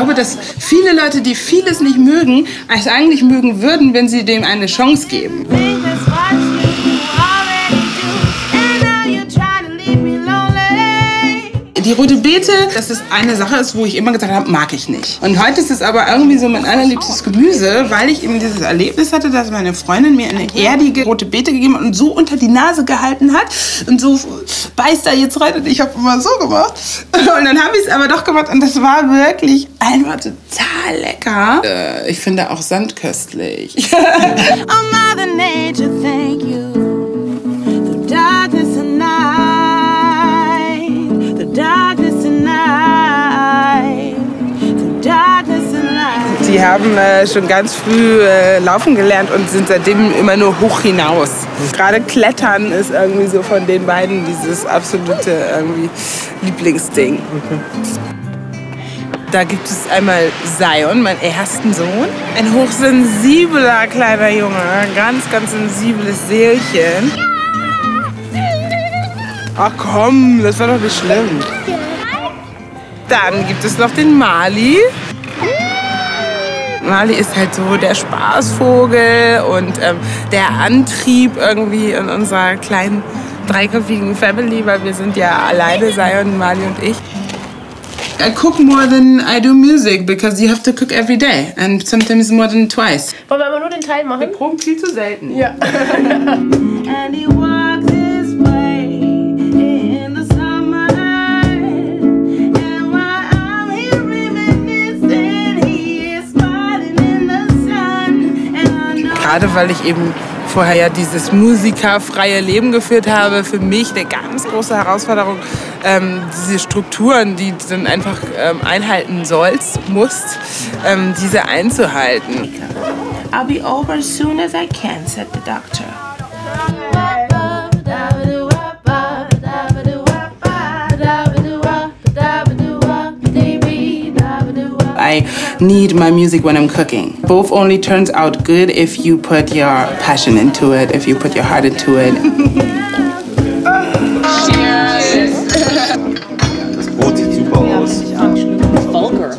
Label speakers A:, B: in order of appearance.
A: glaube, dass viele Leute, die vieles nicht mögen, es eigentlich mögen würden, wenn sie dem eine Chance geben. Die rote Beete, das ist eine Sache, ist, wo ich immer gesagt habe, mag ich nicht. Und heute ist es aber irgendwie so mein allerliebstes Gemüse, weil ich eben dieses Erlebnis hatte, dass meine Freundin mir eine erdige rote Beete gegeben hat und so unter die Nase gehalten hat und so beißt da jetzt rein und ich habe immer so gemacht. Und dann habe ich es aber doch gemacht und das war wirklich einfach total lecker. Äh, ich finde auch Sand köstlich. oh, Mother Nature, Die haben äh, schon ganz früh äh, laufen gelernt und sind seitdem immer nur hoch hinaus. Gerade Klettern ist irgendwie so von den beiden dieses absolute irgendwie Lieblingsding. Da gibt es einmal Zion, meinen ersten Sohn. Ein hochsensibler kleiner Junge, ein ganz, ganz sensibles Seelchen. Ach komm, das war doch nicht schlimm. Dann gibt es noch den Mali. Mali ist halt so der Spaßvogel und ähm, der Antrieb irgendwie in unserer kleinen dreiköpfigen Family, weil wir sind ja alleine, Zion, Mali und ich. I cook more than I do music because you have to cook every day and sometimes more than twice.
B: Wollen wir aber nur den Teil machen?
A: Wir proben viel zu selten.
B: Ja.
A: Gerade weil ich eben vorher ja dieses musikerfreie Leben geführt habe, für mich eine ganz große Herausforderung, ähm, diese Strukturen, die du dann einfach ähm, einhalten sollst, musst, ähm, diese einzuhalten.
B: I'll be over as soon as I can, said the doctor.
A: I need my music when I'm cooking. Both only turns out good if you put your passion into it, if you put your heart into it. Cheers! Vulgar.